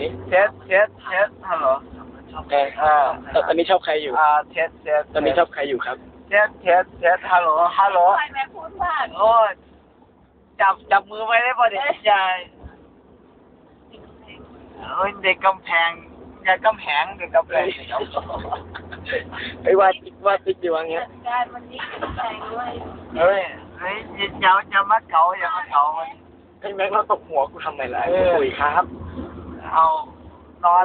นี้เทสเทสเทสฮัลโหลเอออ่าตอนนี้ชอบใครอยู่ อ่าเทสเทสตอนนี้ชอบใครอยู่ครับ เทสเทสเทสฮัลโหลฮัลโหลใครแม่พูดว่าโอ้ยจับจับมือไว้ได้ป่ะเด็กยายเอ้ยเด็กกำแพงอย่ากำแพงเด็กกำแพงไอ้ยวาดวาดติ๊กดีวะเงี้ยจัดการวันนี้เป็นแสงด้วยเฮ้ยเฮ้ยอย่าอย่ามาเกาอย่ามาเกามันไอ้แม็กเราตบหัวกูทำไมล่ะเออคุยครับ เอานอน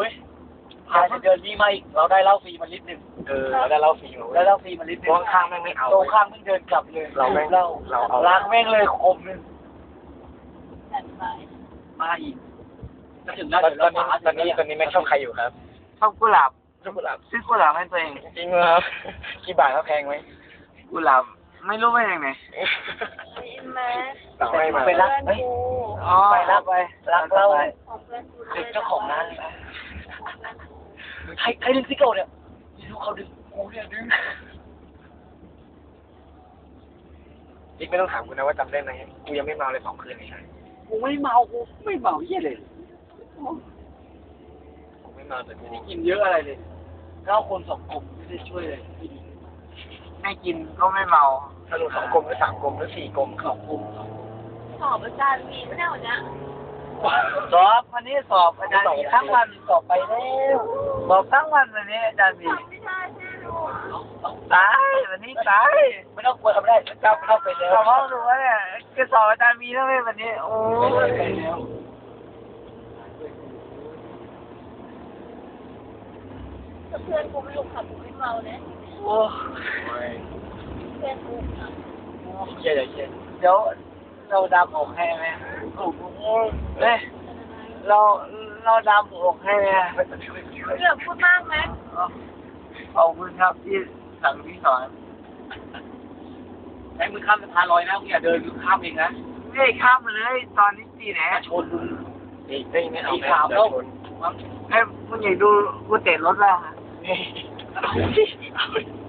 พาจะเดินนี่มาอีกเราได้เหล้าฟรีมาลิตรหนึ่งเออเราได้เล่าฟรีมาได้เว้ยเหล้าฟรีมาลิตรหนึ่มองข้างแม่งไม่เอาตรงข้างไม่เดินกลับเลยเราแม่งเหล้าเราเอาล้างแม่งเลยคมหนึงจัดไปมาอีกจะถึงแล้วตอนเดี๋ยวตอนเรานี้ตอนนี้ตอนนี้แม็กชอบใครอยู่ครับชอบกุหลาบชอบกุหลาบซื้อกุหลาบให้ตัวเองจริงเหรอครับกี่บาทครับแพงไหมกุหลาบไม่รู้ว่าอย่างไงเฮ้ยแม่ต่อให้มาไปรักเฮ้ย อ๋อไปรักไปรักเราไปของเพื่อนกูเด็กเจ้าของร้านเลยนะให้ให้ดึงซิโก้เนี่ยดูเขาดึงกูเนี่ยดึงติ๊กไม่ต้องถามกูนะว่าจำได้ไหมกูยังไม่เมาเลยสองคืนเลยใช่กูไม่เมากูไม่เมาเยี่ยเลยกูไม่เมาแต่กูไม่ได้กินเยอะอะไรเลยเก้าคนสองกลุ่มไม่ได้ช่วยเลยไม่ดีไม่กินก็ไม่เมาสรุปสองกลมหรือสามกลมหรือสี่กลมสองกลุ่มส องกลุ่มสอบอาจารย์มีไม่ได้วันเนี้ยสอบวันนี้สอบอาจารย์มีทั้งวันสอบไปแล้วสอบทั้งวันวันนี้อาจารย์มีทำไม่ได้ใช่ลูกตายวันนี้ตายไม่ต้องกลัวทำไม่ได้ก้าวเข้าไปแล้วแต่ว่าดูว่าเนี่ยจะสอบอาจารย์มีแล้วไหมวันนี้โอ้ไปยแล้วเพื่อนกูไม่รู้ขับกูไม่เมาเนี่ยโอ้เพื่อนกูอะเชี่ยอย่าเชี่ยเดี๋ยว เราดำอกให้ไหมโอ้โหเฮ้ยเราเราดำอกให้ไหมเรื่องพูดมากไหมขอบคุณครับที่สั่งที่สอนไอ้มึงข้ามสะพานลอยนะมึงอย่าเดินข้ามเองนะเฮ้ยข้ามมาเลยตอนนี้ตีไหนมาชนมึงเฮ้ยเฮ้ยไม่เอาตีไม่ขาเอาวเดี๋แล้ยววชนเฮ้ยมึงอยากดูกูเตะรถแล้วเฮ้ย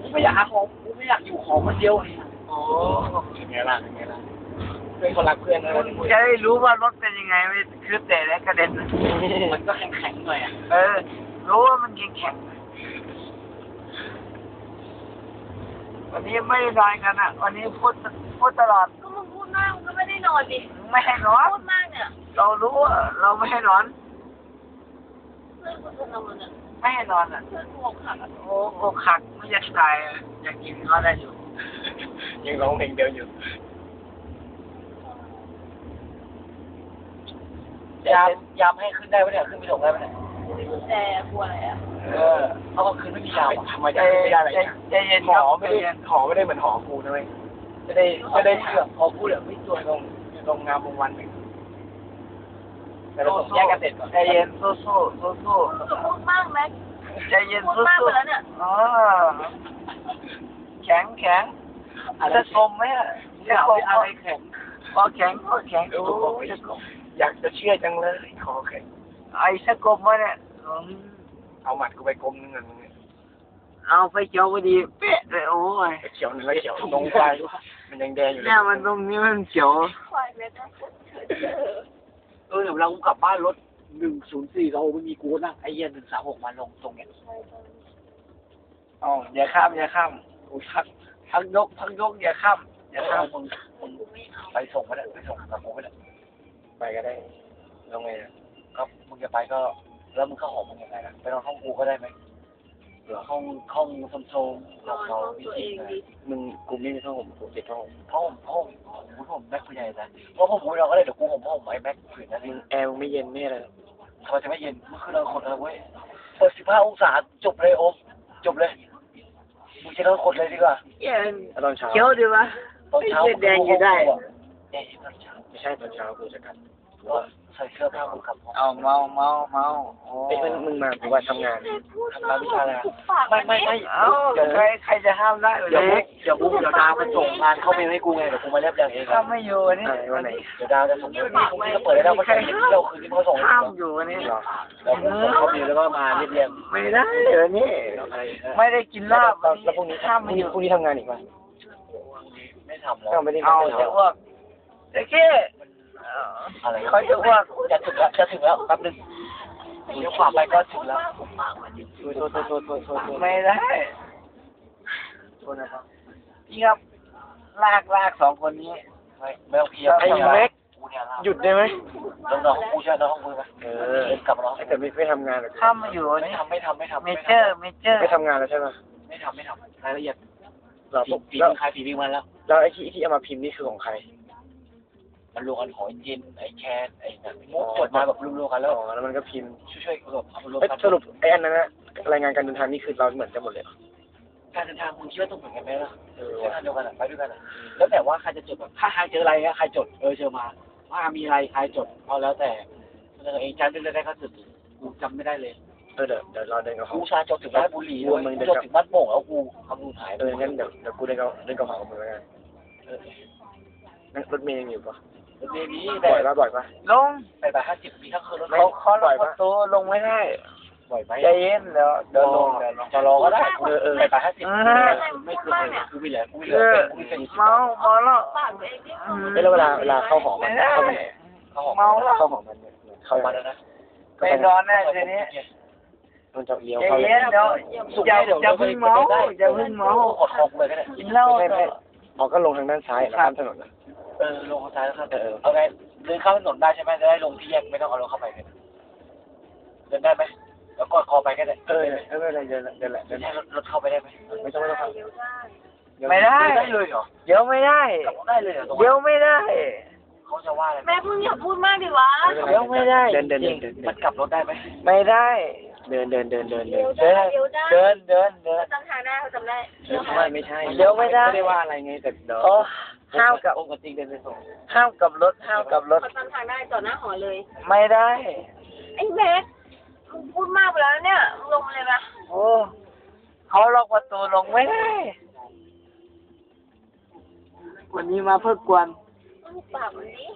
กูไม่อยากหาของกูไม่อยากอยู่ของคนเดียวโอ้เป็นไงล่ะเป็นไงล่ะ เพื่อนคนรักเพื่อนนะมึงจะได้รู้ว่ารถเป็นยังไงไม่คือเตะแล้วกระเด็นนะมันก็แข็งแข็งๆหน่อยอะเออ รู้ว่ามันแข็งแข็งวันนี้ไม่ได้นอนกันอะ วันนี้พูดพูดตลอดก็มึงพูดมากมึงก็ไม่ได้นอนดิไม่ให้นอนพูดมากเนี่ยเรารู้ว่าเราไม่ให้นอนเพื่อนกูจะนอนอะไม่ให้นอนอะเพื่อนกูอกหักอะโอ้โหขักไม่อยากตายอะอยากกินเขาได้อยู่ยังร้องเพลงเดียวอยู่ ยามยามให้ขึ้นได้ปะเนี่ยขึ้นไปส่งได้ปะเนี่ยกุญแจกลัวอะไรอะเออเพราะกลางคืนไม่มียามอะทำไมจะไม่ได้อะไรใจเนี่ยใจเย็นหครัอบไม่ได้หอไม่ได้เหมือนหอกูนะเว้ยจะได้ไม่จะได้ได้เชื่อพอพูดแบบไม่จวยลงลงงามวงวันหนึ่งแต่เราต้องแยกกันเสร็จก่อนใจเย็นสู้สู้สู้สู้มึงก็พูดมากไหมใจเย็นพูดสู้มากสู้ไปแล้วเนี่ยอ๋อแข็งแข็งจะกลมไหมอะไม่จะเอากลมอะไรแข็งพอแข็งพอแข็งโอ้โอ้ยยจะกลม อยากจะเชื่อจังเลยขอแข็งไอ้สะกลมวะเนี่ยอืมเอาหมัดกูไปกลมนึงอะมึงเนี่ยเอาไปเจียวพอดีเป๊ะเลยโอ้ยไปเขียวหนึ่งแล้วเขียวตรงไปมันยังแดงอยู่เลยเนี่ยมันตรงนี้มันเขียวควายเม็ดนะเออเดี๋ยวเรากลับบ้านรถหนึ่งศูนย์สี่เราไม่มีกูนั่งไอ้เหี้ย็นหนึ่งสามหกมาลงตรงเนี้ยอ๋ออย่าข้ามอย่าข้ามอุ้ยทักทักยกทักยกอย่าข้ามอย่าข้ามมึงมึงไปส่งไปเลยไปส่งกับกูไปเลย ไปก็ได้ลงไงอะก็มึงจะไปก็ แล้วมึงเข้าหอมึงยังไงล่ะไปนอนห้องกูก็ได้ไหมเหลือห้องห้องโซมๆนอนเราห้องมีตัวเอที่งไหนดิมึงกูไม่มีผ้าห่มกูติดผ้าห่มห้องห้องผมผมแม็กผู้ใหญ่นะเพราะผมผมเราก็เลยเดี๋ยวกูผมห้องไอ้แม็กผืนนั้นมึงแอร์มึงไม่เย็นไม่อะไรหรอกทำไมจะไม่เย็นเมื่อคืนเราคนเลยเว้ยเปิดสิบห้าองศาจบเลยโอมจบเลยมึงจะนอนคนเลยดีกว่าเย็นแล้วตอนเช้าเขียวดีวะตอนเช้าไม่แดงอยู่ได้ แดงอยู่ตอนเช้าไม่ใช่ตอนเช้ากูจะกลับก็ใส่เสื้อผ้ากูขับห้องเอาเมาเมาเมาโอ้ไอ้ยมึงมึงมากูว่าทำงานทำงานวิชาอะไรถูกปากไม่ไม่ไม่เอ้าใครใครจะห้ามได้เดี๋ยวเล็กเดี๋ยวกูเดี๋ยวดาวมันส่งงานเข้าไปให้กูไงเดี๋ยวกูมาเรียบเรียงเองถ้าไม่อยู่นี่เออวันไหนเดี๋ยวดาวจะส่งเรื่องนี้พรุ่งนี้ก็เปิดได้แล้วมันจะเห็นที่เราคืนนี้มันก็ส่งห้ามอยู่นี่เหรอแล้วผมส่งเข้าไปแล้วก็มาเรียบเรียงไม่ได้เดี๋ยวนี้อะไรนะไม่ได้กินลาบแล้วแล้วพรุ่งนี้ห้ามพไม่รุ่งอนี้ยู่พรุ่งนี้ทำงานอีกป่ะไม่ทำแล้วก็ไม่ได้เอาไม่ได้จะอ้วก เจ๊กี้อะไรเขาจะอ้วกจะถึงแล้วจะถึงแล้วแป๊บนึงเลี้ยวขวาไปก็ถึงแล้วผมปากมันอยู่โทษโทษโทษโทษโทษโทษไม่ได้โทษนะครับพี่ครับลากลากสองคนนี้ไม่ไม่ต้องเพียร์ไอ้เล็กกูเนี่ยล่ะหยุดได้ไหมน้องน้องของกูใช่น้องของกูไหมเออเดินกลับมาน้องแต่ไม่ไม่ทำงานหรอกข้ามมาอยู่ไม่นี่ทำไม่ทำไม่ทำเมเจอร์เมเจอร์ไม่ทำงานแล้วใช่ไหมไม่ทำไม่ทำรายละเอียดเราผีผีแล้ววิ่งใครผีวิ่งมันแล้วแล้วไอ้ที่ที่เอามาพิมพ์นี่คือของใคร มันรวมกันหอยจินไอ้แคนไอ้นั่นมุกจดมาแบบรวมๆกันแล้แล้ววแล้วมันก็พิมพ์ช่วยๆแบบเอามารวมเอ้ยกันสรุปไอ้อันนั้นนะรายงานการเดินทางนี่คือเราเหมือนกันหมดเลยเหรอการเดินทางมึงคิดว่าต้องเหมือนกันไหมล่ะเออเส้นว่ะทางเดียวกันอะไปด้วยกันอะแล้วแต่ว่าใครจะจดแบบถ้าใครเจออะไรอะใครจดเออเจอมาว่ามีอะไรใครจดเอาแล้วแต่เออเองจำได้เลยได้ก็สุดกูจำไม่ได้เลย เออเดี๋ยวเดี๋ยวเราเดินกับเขา กูชาจดถึงบ้านบุรีกูมึงเดินจดกับถึงบ้านโป่งแล้วกูคำนูนหายเอองั้นเดี๋ยวเดี๋ยวกูเดินกับเดินกับเขามึงแล้วกันเอองั้นรถเมย์ยังอยู่ปะรถเมล์นี้ บ่แต่อยปะบ่อยปะลงไปแบบห้าสิบมีทั้งคืนรถเขาเขาล็ปล่ออยกปปะระตูลงไม่ได้บ่อยไหมใจเย็นเดี๋ยวเดี๋ยวลงเดี๋ยวลงจะรอก็ได้เออเออไปแบบห้าสิบอ่าไม่เกินกูไม่เหลือกูไม่เหลืเอออกูไม่เป็นเมาเมาแล้วปากตัวเองที่อืมเอ้ยแล้วเวลาเวลาเข้าหอมันเข้าไปไหนเขาออกเมาแล้วเข้าหอมันเนี่ยเข้าเข้ามามาแล้วนะไปนอนแน่ทีนี้มันจะเลี้ยวใจเข้าเย็นเดี๋ยวอย่าอย่าเพิ่งเมาอย่าเพิ่งเมากดคอกเลยก็ได้กินเหล้าไม่ต่ไม่ออ๋อก็ลงทางด้านซ้ายแล้วข้ามถนนนะ เออลงซ้ายแล้วครับเออเอเอาไงเดินข้ามถนนได้ใช่ไหมจะได้ลงที่แยกไม่ต้องเอารถเข้าไปเลยเดินได้ไหมแล้วกดคอไปก็ได้เออเออไม่เป็นไรเดินเดินแหละเดินรถรถเข้าไปได้ไหมไม่ต้องไม่ต้องเดียวได้ไม่ได้ได้เลยเหรอเดี๋ยวไม่ได้กลับได้เลยเหรอตรงเดี๋ยวไม่ได้ เขาจะว่าอะไรแม่พิ่งอย่าพูดมากดิวะ เดี๋ยวไม่ได้เดินเดินเดิรินเดิน มันกลับรถได้ไหมไม่ได้ เดินเดินเดินเดินเดิเดีนยวได้เดียวได้เดินเดินเดินจำทางได้เขาจำได้ ไม่ไม่ใช่เดี๋ยวไม่ได้ ไม่ได้ว่าอะไรไงแต่เดี๋ยว โอ้ ห้ามกับองกับจริงเดินไปส่งห้ามกับรถห้ามกับรถเขาจำทางได้ต่อหน้าหอเลย ไม่ได้ไอ้แม็กมึงพูดมากไปแล้วเนี่ยมึงลงมาเลยปะโอ้เขาล็อกประตูลงไม่ได้วันนี้มาเพื่อกวนมึงปากวันนี้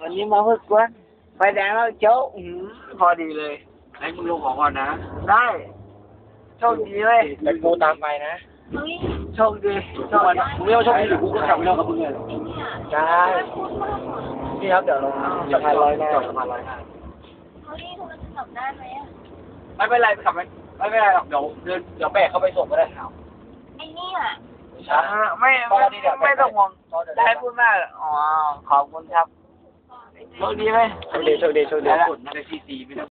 วันนี้มาเพื่อกวนไฟแดงแล้วเจ้าอืมพอดีเลยให้มึงลงของก่อนนะ ได้โชคดีเว้ยแต่กูตามไปนะเฮ้ย โชคดีโชคดีมึงไม่เอาโชคดีหรือกูก็กลับไม่เอากับมึงเลยไอ้เนี่ยได้ทำไมพูดมากกว่าพี่ครับเดี๋ยวลงสะพานลอยหน้าสะพานลอยหน้าเฮ้ยทำไมจะจำได้ไหมอะไม่เป็นไรขับไปไม่เป็นไรหรอกเดี๋ยวเดินเดี๋ยวแบกเข้าไปส่งก็ได้ครับไอ้เนี่ยอ่าไม่ไม่ไม่ต้องห่วงได้พูดมากอ๋อขอบคุณครับโชคดีไหมโชคดีโชคดีโชคดีกดมาได้ที่ซีไม่ต้อง